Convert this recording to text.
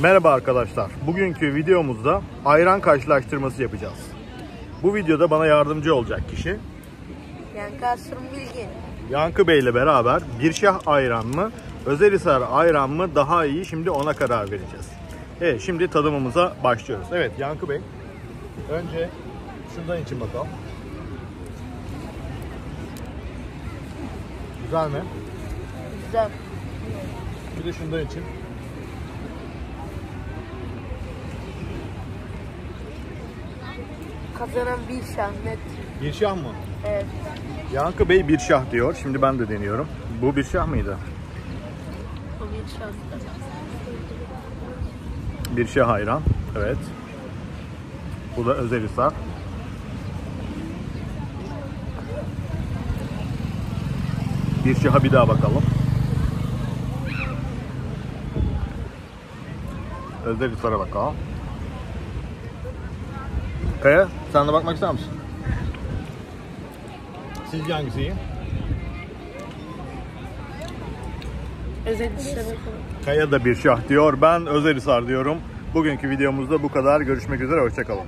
Merhaba arkadaşlar. Bugünkü videomuzda ayran karşılaştırması yapacağız. Bu videoda bana yardımcı olacak kişi Yankı Asırım Bilgin. Yankı Bey ile beraber bir şah ayran mı, Özelhisar ayran mı daha iyi şimdi ona karar vereceğiz. Evet şimdi tadımımıza başlıyoruz. Evet Yankı Bey önce şundan için bakalım. Güzel mi? Güzel. Bir de şundan için. Kazanan bir şahmet. Bir şah mı? Evet. Yankı Bey bir şah diyor. Şimdi ben de deniyorum. Bu bir şah mıydı? Bu bir şahmet. Bir şah ayran. Evet. Bu da Özelhisar. Bir şaha bir daha bakalım. Özelhisar'a bakalım. Kaya sen de bakmak ister misin? Sizce hangisi iyi? Özellikle Kaya da bir şah diyor. Ben Özelhisar diyorum. Bugünkü videomuzda bu kadar. Görüşmek üzere. Hoşçakalın.